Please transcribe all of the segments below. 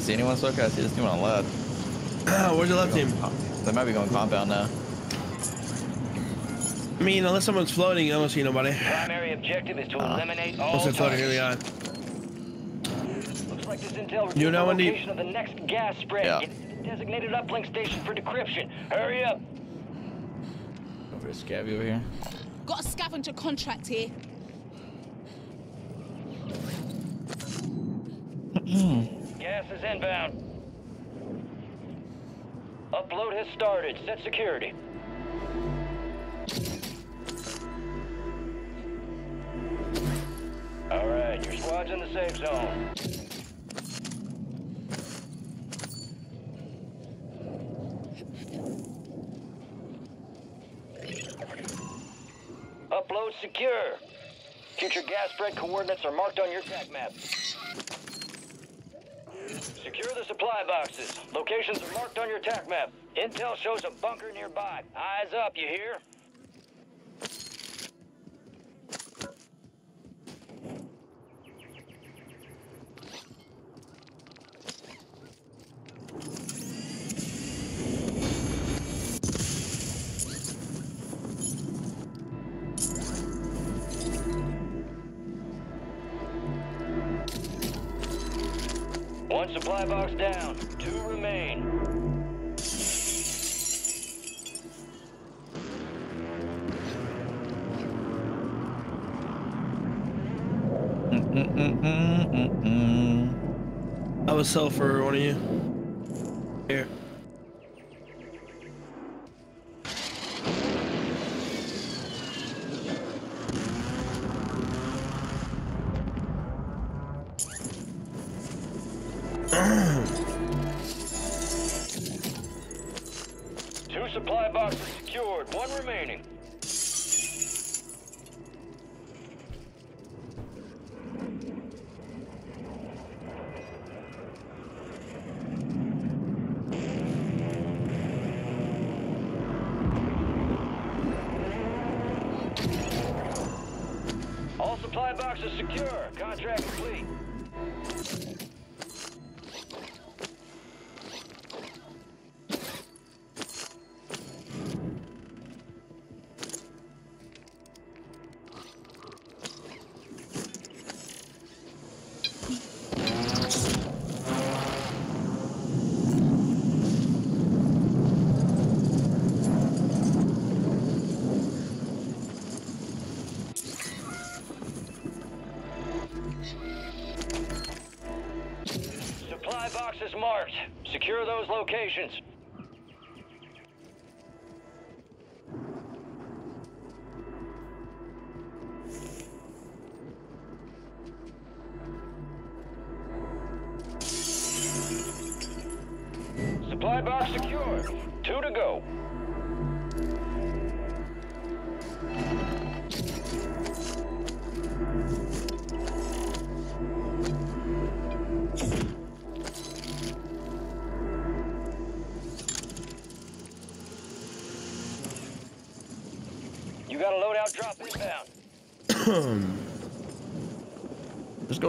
You see anyone, Soka? I see this team on the left. Where's the left team? They might be going compound now. I mean, unless someone's floating, I don't see nobody. Primary objective is to Uh, eliminate all Unless they're floating, here they are. Looks like this intel You know the when location of the next gas spread. Yeah. Get to the designated uplink station for decryption. Hurry up. Over to Scabby over here. Got a scavenger contract here. Gas is inbound. Upload has started. Set security. All right, your squad's in the safe zone. Upload secure. Future gas spread coordinates are marked on your tac map. Supply boxes. Locations are marked on your tac map. Intel shows a bunker nearby. Eyes up, you hear? One supply box down. Two remain. Mm-mm-mm-mm-mm. I was sell for one of you. Here. Supply boxes secured. One remaining. Locations.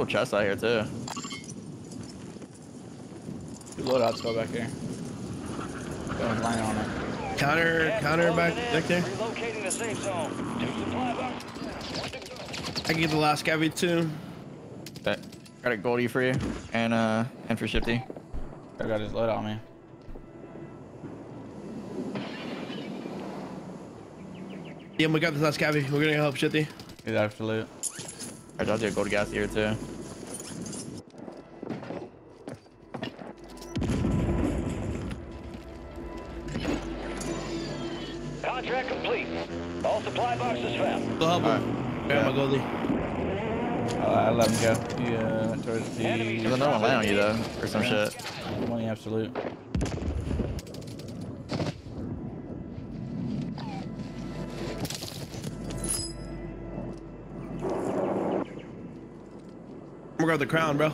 There's gold chest out here too. Two loadouts go back here. Going line on it. Counter, Gas counter back, in. back there. Relocating the safe zone. Two supply boxes down. One to go. I can get the last cavity too. Bet. Got a goldie for you and uh and for Shifty. I got his load on me. Yeah, we got the last cavity. We're gonna help Shifty. He's absolute. I dropped you a gold gas here too. There's another one land on you though, or some shit. money absolute. I'm gonna grab the crown, bro.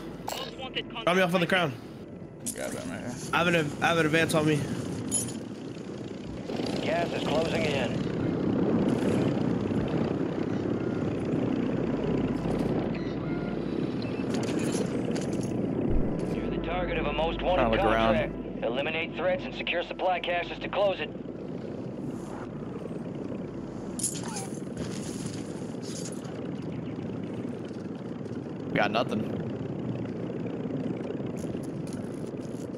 Drop me off on the crown. Grab him right here. I have an, I have an advance on me. Gas is closing in. You're the target of a most Trying wanted to look around. contract. Eliminate threats and secure supply caches to close it. We got nothing.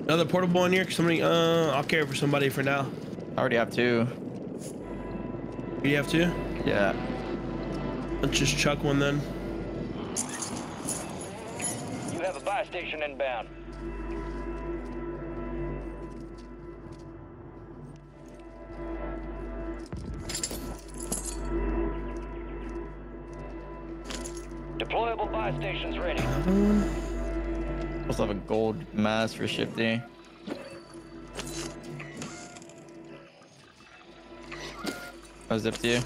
Another portable in here. Somebody, uh, I'll carry for somebody for now. I already have two. You have two? Yeah. Let's just chuck one then. You have a buy station inbound. Gold mask for shifty. I zip to you.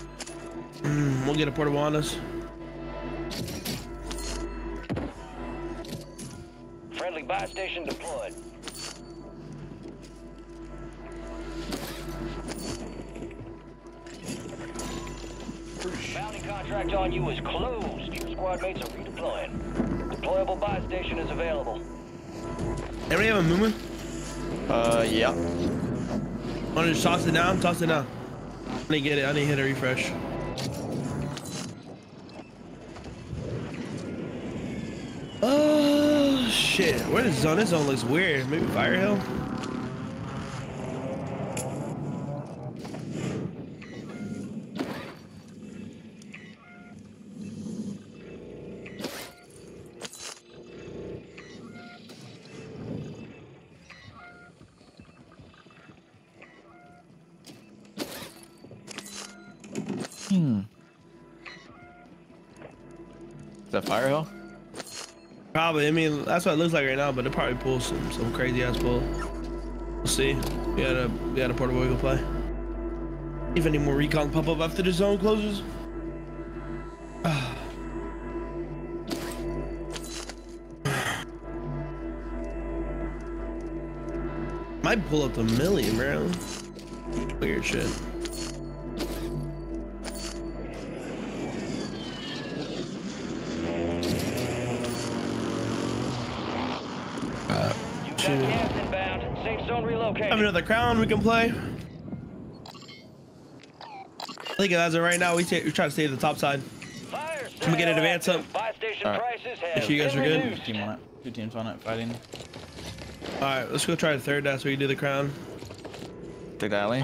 Mm, we'll get a portable on us. Friendly buy station deployed. Bounty contract on you is closed. Your squad mates are redeploying. Deployable buy station is available. Anybody have a movement? Uh, yeah. Want to just toss it down? Toss it down. I need to get it. I need to hit a refresh. Oh shit! Where is zone? This zone looks weird. Maybe Fire Hill. I mean, that's what it looks like right now. But it probably pulls some some crazy ass pull. We'll see. We got a we got a we can play. If any more recon pop up after the zone closes. Might pull up the million, bro. Weird shit. Have another crown we can play. I think as of right now, we, ta- we try to stay at the top side. Fire Can we get an advance active. up? Buy station Alright. prices have Make sure you guys are good. reduced. Team on it. Two teams on it fighting. All right, let's go try the third That's so we can do the crown. Take the alley.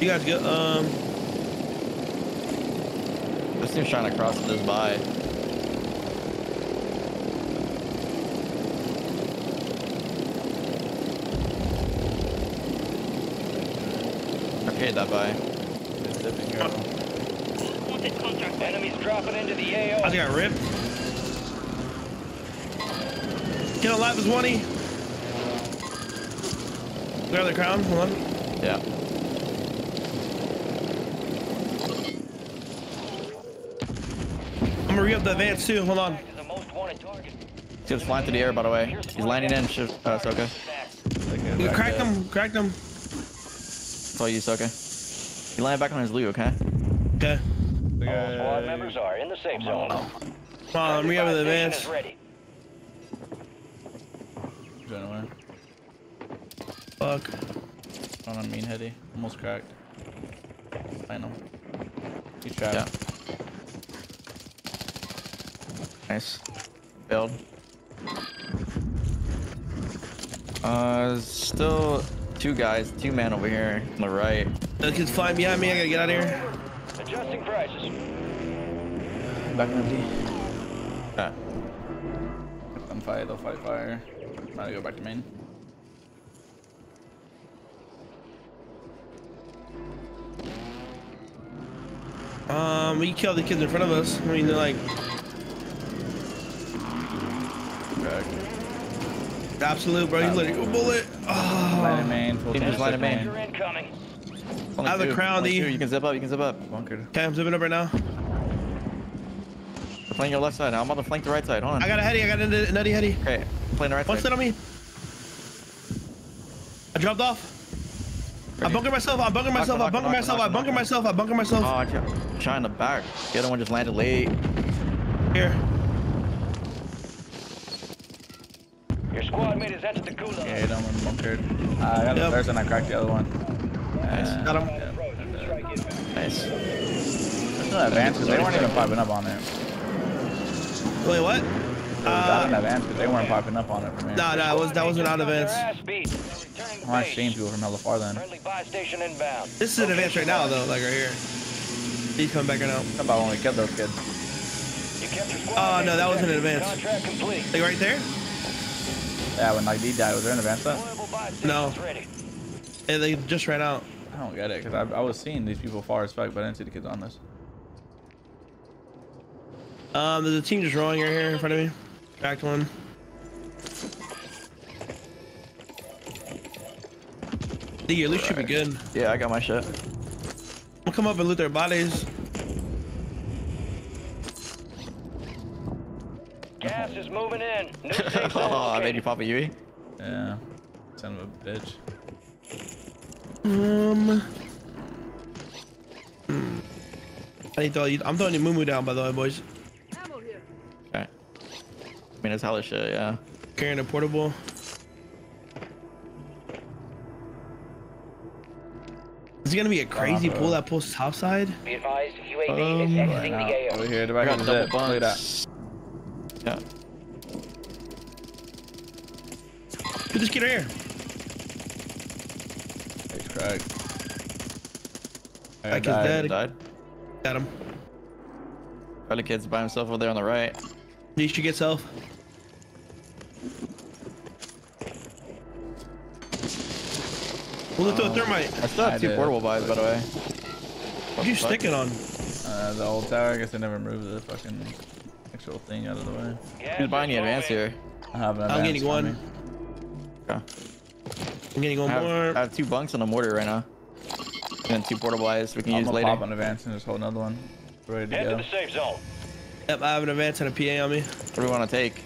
You guys go. Um, This team's trying to cross this by. Okay, that by. It's dipping here. Enemies dropping into the I AO. think I ripped. Get a lap is 20. Grab the crown. Hold on. Yeah. I'm gonna re up the advance too. Hold on. Is the most wanted target. He's flying through the air, by the way. He's landing in. Shift, uh, Soka. Like, You cracked back them. Cracked them. It's all you, Soka. He landed back on his loot, okay? Okay. All squad members are in the safe zone. Come on. I'm re the advance. is ready. Going away. Fuck. On a mean heady. Almost cracked. I know. He's trapped. Yeah. Nice. Build. Uh, still two guys, two men over here on the right. The kid's flying behind me. I gotta get out of here. Adjusting prices. Back empty. Yeah. Let them fight. They'll fight fire. I'm gonna go back to main. Um, we killed the kids in front of us. I mean, they're like Cracked. Absolute, bro. He's letting go bullet. Oh. Ah. Landing main. Full team just landed check main. You're incoming. Only Have the two, crown, D. You can zip up, you can zip up. Bunkered. Okay, I'm zipping up right now. We're playing your left side now. I'm about to flank the right side. Hold on. I got a heady. I got a nutty heady. Okay, playing the right One side. sit on me. I dropped off. I Ready? bunkered myself. I bunkered myself. I knock, bunkered knock, myself. I bunkered knock. myself. I bunkered myself. Oh, I try- trying the back. The other one just landed late. Here. Squad mate has entered the gulag. Yeah, hit him and bunkered. Uh, I got the first and I cracked the other one. Uh, Got him. Nice. There's no advance 'cause they weren't even popping up on it. Wait, what? There was not an advance because they weren't popping up on it from here. Nah, nah, it was, that wasn't out of advance. ass beat. Returning I'm not seeing people from hella far then. Friendly buy station inbound. This is an advance right now, though, like right here. He's coming back right now. How about when we killed those kids? You kept your squad Oh, mate no, that wasn't in protected. advance. Contract. Like right there? Yeah, when like D died, was there an advance buy No. And they just ran out. I don't get it because I, I was seeing these people far as fuck, but I didn't see the kids on this. Um, there's a team just rolling right here in front of me. Cracked one. The at least should be good. Yeah, I got my shit. We'll come up and loot their bodies. Gas is moving in. New safe Oh, I made you pop a UE. Yeah, son of a bitch. Um. hmm. I need to throw you. I'm throwing your moo down, by the way, boys. Okay. I mean, it's hella shit, yeah. Carrying a portable. Is it gonna be a crazy bro. pull that pulls top side? Be advised, UAV Um, is Right exiting now, the AO. over here, I the back got of the double zip. Look at that. bunks. Just get this kid right here. It's cracked. That kid's died. dead. Died. Got him. Other kid's by himself over there on the right. You should get self. We'll throw a thermite. I still I two did. portable buys, by the way. What are you sticking on? Uh, the old tower, I guess they never moved the fucking actual thing out of the way. Gas Who's buying the advance here? I have an I'm getting one. me. Okay. I'm getting I have, more. I have two bunks and a mortar right now. And then two portable eyes we can I'm use gonna later. pop an advance and just hold another one. Ready to Head to go. the safe zone. Yep, I have an advance and a PA on me. What do we want to take?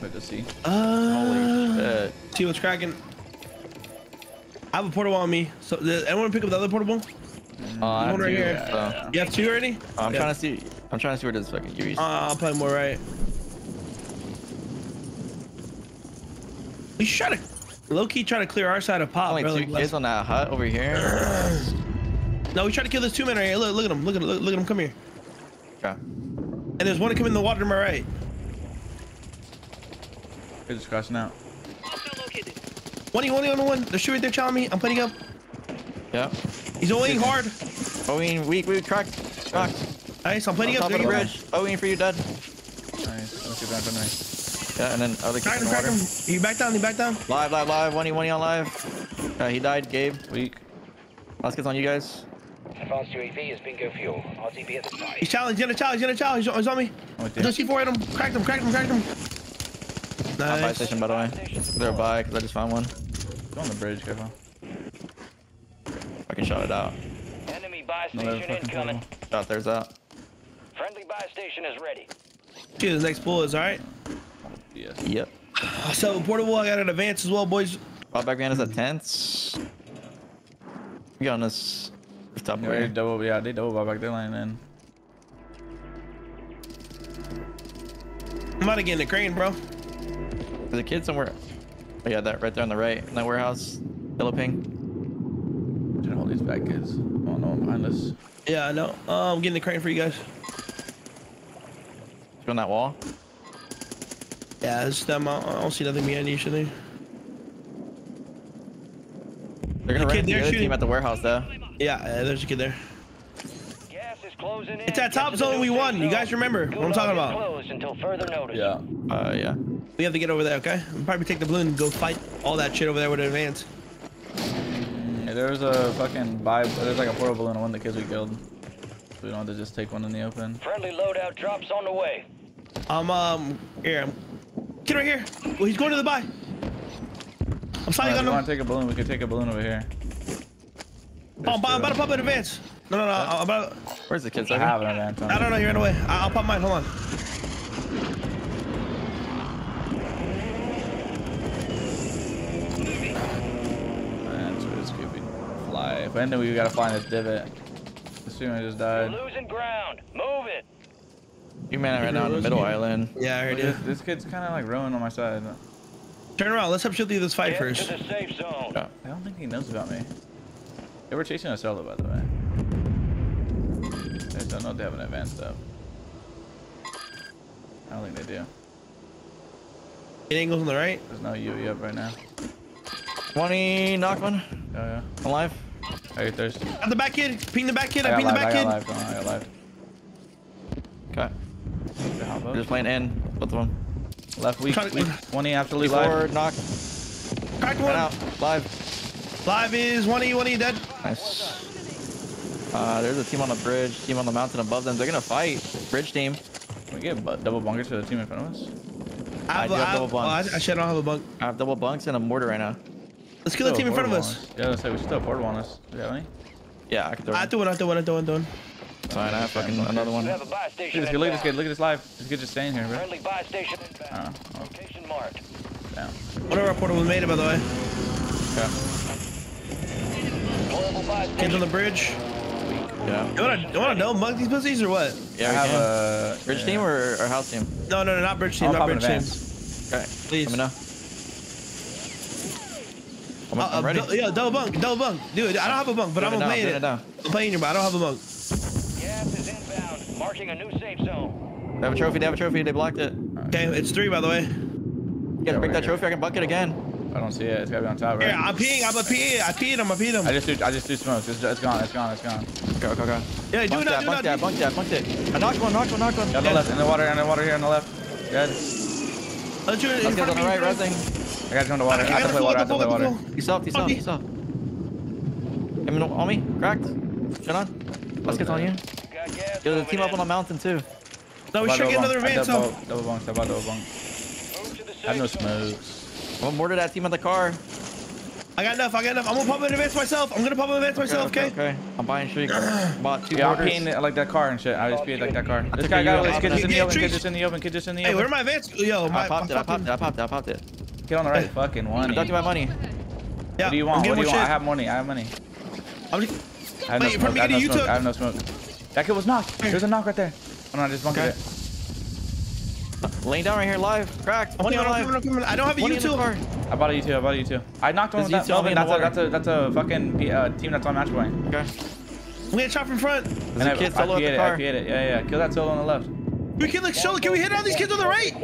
Good to see. Uh, Holy shit. see what's cracking. I have a portable on me. So, does anyone pick up the other portable? I have One right two, here. so- You have two already? I'm Yeah. trying to see. I'm trying to see where this fucking UE's. Uh, I'll play more right. We should try to low key try to clear our side of pop. Only bro, two like, let's- kids on that hut over here. no, we try to kill this two man right here. Look, look at him. Look at him. Look, look at him. Come here. Okay. And there's one coming in the water to my right. They're just crashing out. One, one, one, one. They're shooting. They're challenging me. I'm putting up. Yeah. He's only hard. Owen, weak, weak, cracked. Cracked. Nice. I'm On putting up. top of There the you bridge. Owen, for you, dead. Nice. Let's get back on there. Yeah, and then other Crack kids him. in the Crack him. water. He back down. He back down. Live, live, live. One, one on live. Uh, he died. Gabe. Weak. Last kid's on you guys. Advanced UAV is bingo fuel. RTB at the site. He's challenged. He's gonna challenge. He's gonna challenge. He's on- me. I'm with just C4 at him. Cracked him. Cracked him. Cracked him. Not buy Nice. station, by the way. They're by because I just found one. Go on the bridge, careful. I can shot it out. Enemy buy station incoming. Shot theirs out. Friendly buy station is ready. See what the next pull is. All right. Yes. Yep. So portable. I got an advance as well, boys. Bought back man is at tents. We got on this rooftop Yeah, they here. double, yeah, they double back there line in. I'm about to get in the crane, bro. There's a kid somewhere. Oh yeah, that right there on the right in that warehouse. Yellow ping. Trying to hold these back kids. Oh no, I'm behind us. Yeah, I know. Uh, I'm getting the crane for you guys. You on that wall? Yeah, it's them. I I don't see nothing behind you, should they? They're gonna The run kid into the other shooting- team at the warehouse though. Yeah, uh, there's a kid there. Gas is closing in. It's that top zone we safe won. You guys remember what I'm Gulag talking is about. Closed until further notice. Yeah. Uh yeah. We have to get over there, okay? We'll probably take the balloon and go fight all that shit over there with an advance. Yeah, there was a fucking buy. There's like a portal balloon on one of the kids we killed. So we don't have to just take one in the open. Friendly loadout drops on the way. I'm um, here. Kid right here. Well, he's going to the buy. I'm Uh, if you on want him. to take a balloon, we could take a balloon over here. Oh, I'm about, I'm about to pop an advance. No, no, no. I'm about. Where's the kid? I Sorry. have an advance on. I don't know. You're in the way. I- I'll pop mine. Hold on. That's where this could be. Fly. If anything, we gotta fly in this divot. This student just We're died. losing ground. Move it. You man right now in the middle island. Yeah, I heard Look, you. This, this kid's kind of like rowing on my side. Turn around. Let's help shoot through this fight Get first. to the safe zone. Yeah. I don't think he knows about me. They were chasing a solo, by the way. I don't know if they have an advanced up. I don't think they do. It angles on the right. There's no UE up right now. 20 knock one. Oh yeah. I'm Alive. Are Hey, there's. At the back kid. Ping the back kid. I I got ping the live, I back got kid. live, don't worry, I got live. Okay. The hop We're just playing in. Both of them. Left weak, to- weak. 20 absolute live. Forward, knock. Cracked Right one. out. Live. Live is one E, one E dead. Nice. Uh, there's a team on the bridge, team on the mountain above them. They're gonna fight. Bridge team. Can we get bu- double bunkers to the team in front of us? I, do have I, double oh, I, bunks. I should not have a bunk. I have double bunks and a mortar right now. Let's kill the team in front of us. Yeah, let's say we still have portable on us. Do you have any? Yeah, I can throw I it. do one. I do one. I do one. I do one. Fine, I have fucking another We one. have Look at this kid, look at this kid, inbound. look at this live. This kid just staying here, bro. Friendly buy station inbound. Oh, oh. Location marked. Down. One of our portables made by the way. Okay. Deployable Kids on the bridge. Yeah. You wanna, you wanna know mug these pussies or what? Yeah, I we have can. a Bridge yeah. team or, or house team? No, no, no, not bridge team. I'll not bridge team. Okay, Please. Let me know. I'm, Uh, I'm uh, ready. dou- yeah, double bunk, double bunk. Dude, I don't have a bunk, but I'm it down, playing it. it. I'm playing it, but I don't have a bunk. Gas is inbound. Marking a new safe zone. They have a trophy. They have a trophy. They blocked it. Okay, it's three, by the way. You gotta break that trophy. I can buck it again. I don't see it. It's gotta be on top, right? Here, I'm peeing. I'm a pee. I peed him. I peed him. I just do, I just do smokes. It's, it's gone. It's gone. It's gone. Go, go, go. Yeah, do Bunk not, that, do bunk not. that, bunk that, bunk it. I knocked one, knocked one, knocked one. Yeah, on the left, in the water, in the water here on the left. Good. Let's do it in Let's front get on the right, in front of me. resing. I gotta go in the water. I I have to gotta play water. I up, have to play water. pull up. He's up, he's up, Okay. he's up. Him on me, cracked. Shut on. Let's get on you. Got gas Yo, the moving team up on the mountain too. No, we should get another I advance. Double, so- double bunk. Double, double bunk. Move to the I have no smokes. I'm gonna mortar that team in the car. I got enough. I got enough. I'm gonna pop an advance myself. I'm gonna pop an advance myself. Okay. Okay. I'm buying streak. Bought two Yeah, I'm mortars. like that car and shit. I just peed like that car. This guy a got U this out kid just in the open. Kid Yeah, just in the open. Kid just in the Hey, where open. my advance? Yo, my. I popped it, I popped it, I popped it, I popped it. Kid on the right fucking one. Deduct my eh? money. Yeah, What do you I'm want? What do you more want? I have money. I have money. I'm just, I have no Wait, in front smoke. I have no smoke. Took- I have no smoke. That kid was knocked. There's a knock right there. Oh no, I just bunked Okay. it. Laying down right here live. Cracked. I'm Money I'm alive. coming, I'm coming. I don't have a Money in the U2. I bought a U2. I bought a U2. I knocked one with There's that U2 on me Melvin. in the That's a, that's a that's a fucking P- uh, team that's on match point. Okay. I'm getting shot from front. There's a kid solo I at PA'd the it. car. I PA'd it. Yeah, yeah. Kill that solo on the left. We can like show. Can we hit all these kids on the right?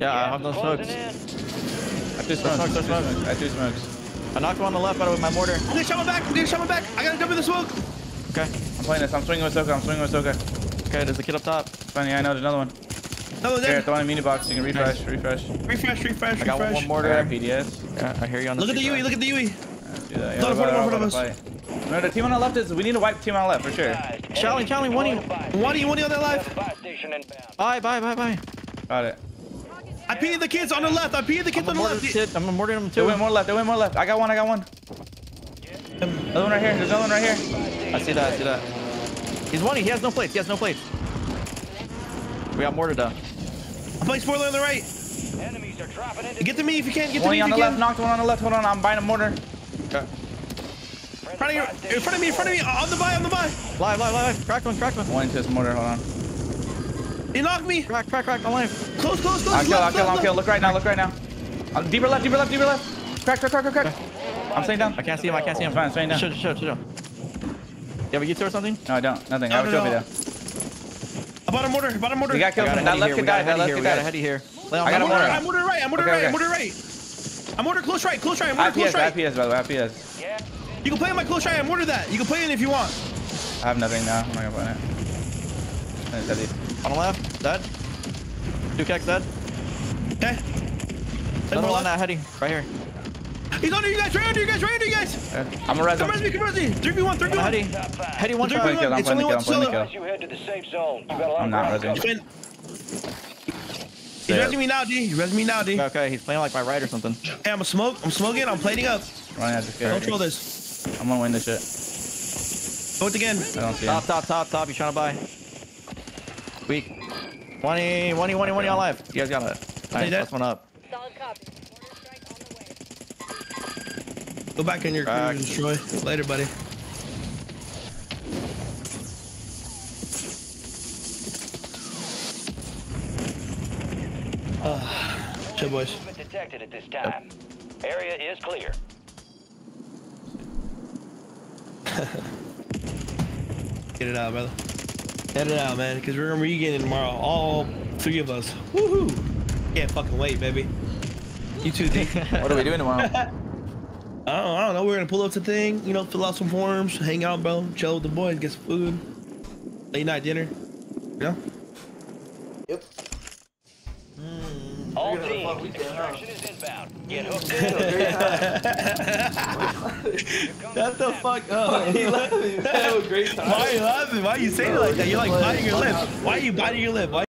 Yeah, I have those Closing smokes. in. I two smokes. smoke, I two smokes. I two smokes. I knocked one on the left out with my mortar. I'm getting shot my back. I'm getting shot my back. I gotta jump in the smoke. Okay. I'm playing this. I'm swinging with Soka. I'm swinging with Soka. Okay, there's a kid up top. Funny, I know there's another one. Oh, no, Here, there. throw in a mini box. You can refresh, refresh. Refresh, refresh, I got one more I got mortar. PDS. Yeah, I hear you on the Look at the UE. Look at the UE. Let's do that. Yeah, Don't we're put him about in to- front of we're about to fight. No, the team on the left is. We need to wipe team on the left for sure. Guys, Charlie, Charlie, one deploying in. buy What do you want on that station. live? Have a buy station inbound. Bye, bye, bye, bye. Got it. I peed the kids on the left. I peed the kids I'm on the left. kid. I'm a mortar them They too. went more left. They went more left. I got one. I got one. Another one right here. There's another one right here. I see that, I see that. He's one. He has no plates. He has no plates. We got mortar down. I'm playing spoiler on the right. Enemies are dropping into Get to me if you can. Get to me 20 if on you the left. can. Knocked one on the left. Hold on. I'm buying a mortar. Okay. In front of you. In front of me. In front of me. On the buy. On the buy. Live, live, live. Cracked one, cracked one. One into this mortar. Hold on. He knocked me. Crack, crack, crack. I'm live. Close, close, close. I'm kill. I'm kill. I'm kill. Look right now. Look right now. Uh, deeper left. Deeper left. Deeper left. Crack. Crack. Crack. Crack. Crack. I'm staying down. I can't see him. I can't see him. It's fine, it's fine now. Shoot, shoot, shoot. You have a U2 or something? No, I don't. Nothing. No, I have a no, trophy no. though. I bought a mortar. I bought a mortar. We got killed got a from that heady left here. We kid got died. a That heady left here. kid We got a died. heady here. I got my a I'm mortar. mortar. I'm mortar right. I'm mortar Okay, right. okay. I'm mortar right. I'm mortar close right. Close right. I'm mortar close right. PS by the way. I have PS. Gas You can play on my close right. I'm mortar that. You can play it if you want. I have nothing now. I'm not gonna play it. It's heavy. On the left, dead. Two kicks dead. Okay. Another one on that heady. Right here. He's under you guys. Right under you guys. Right under you guys. I'm a res. Come res me. Come res me. Three v one. Three v On one. the heady. Heady one Three shot. v one. I'm It's playing only the one kill, I'm playing the solo. You head to the safe zone, you got a lot I'm not ground resing. cover. He's resing me now, D. He's resing me now, D. Okay, okay, he's playing like my right or something. Hey, I'm a smoke. I'm smoking. I'm plating up. Running at this Don't troll this. I'm gonna win this shit. Go it again. I don't see him. Top, top, top, top. He's trying to buy. Weak. 20, 20, 20, 20 on live. You guys got it. Nice, that? last one up. Solid copy. Go back in your Back. cruise, Troy. Later, buddy. Ah, chill, boys. Detected at this time. Area is clear. Get it out, brother. Get it out, man, because we're gonna regain tomorrow. All three of us. Woohoo! Can't fucking wait, baby. You too, D. What are we doing tomorrow? I don't, I don't know. We're gonna pull up the thing, you know, fill out some forms, hang out, bro, chill with the boys, get some food, late night dinner. You know? Yep. All teams, extraction is inbound. Get hooked in. Shut the fuck up. He laughing. Why are you laughing? Why are you saying it like that? You're like biting your lip. Why are you biting your lip? Why